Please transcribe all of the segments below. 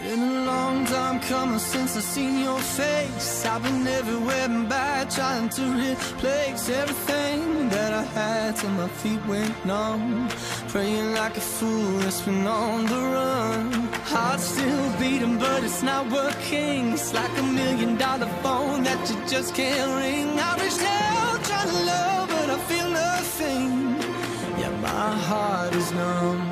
Been a long time coming since I seen your face. I've been everywhere and back, trying to replace everything that I had till my feet went numb. Praying like a fool that's been on the run. Heart still beating, but it's not working. It's like a million dollar phone that you just can't ring. I reached out trying to love, but I feel nothing. Yeah, my heart is numb.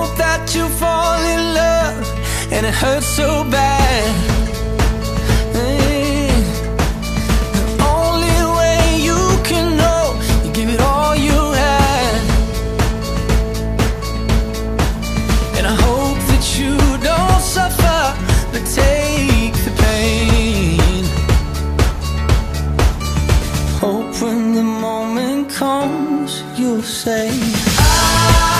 Hope that you fall in love and it hurts so bad. The only way you can know, give it all you. And I hope that you don't suffer, but take the pain. Hope when the moment comes, you'll say, I